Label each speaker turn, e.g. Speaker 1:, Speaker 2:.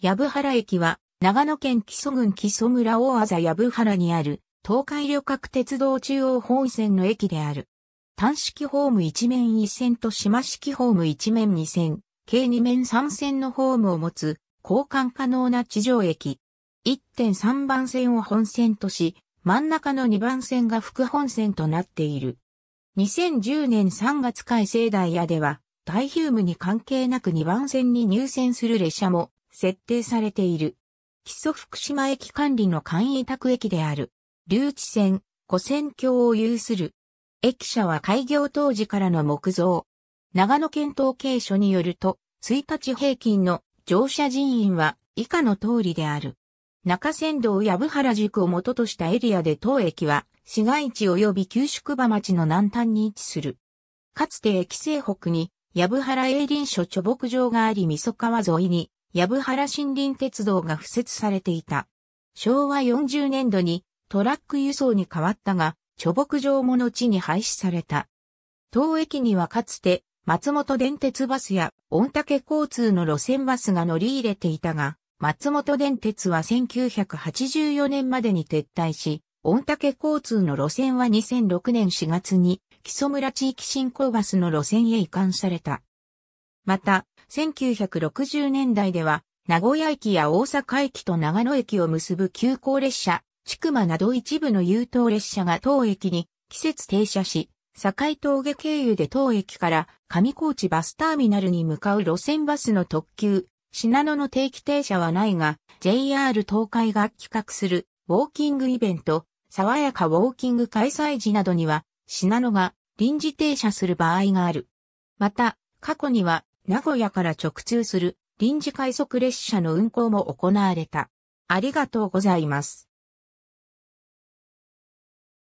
Speaker 1: 藪原駅は、長野県木曽郡木曽村大字藪原にある、東海旅客鉄道中央本線の駅である。単式ホーム一面一線と島式ホーム一面二線、計二面三線のホームを持つ、交換可能な地上駅。1.3番線を本線とし、真ん中の2番線が副本線となっている。2010年3月改正ダイヤでは、大ヒュームに関係なく2番線に入線する列車も設定されている。基礎福島駅管理の簡易宅駅である。留置線、古線橋を有する。駅舎は開業当時からの木造。長野県統計所によると、1日平均の乗車人員は以下の通りである。中山道藪原宿を元としたエリアで当駅は市街地及び旧宿場町の南端に位置する。かつて駅西北に藪原営林所貯木場があり味噌川沿いに藪原森林鉄道が付設されていた。昭和40年度にトラック輸送に変わったが、貯木場も後に廃止された。当駅にはかつて松本電鉄バスや御嶽交通の路線バスが乗り入れていたが、松本電鉄は1984年までに撤退し、御嶽交通の路線は2006年4月に木曽村地域振興バスの路線へ移管された。また、1960年代では、名古屋駅や大阪駅と長野駅を結ぶ急行列車、千曲など一部の優等列車が当駅に季節停車し、境峠経由で当駅から上高地バスターミナルに向かう路線バスの特急、信濃の定期停車はないが、JR 東海が企画するウォーキングイベント、爽やかウォーキング開催時などには、信濃が臨時停車する場合がある。また、過去には名古屋から直通する臨時快速列車の運行も行われた。ありがとうございます。